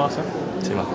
吗？行，行吧。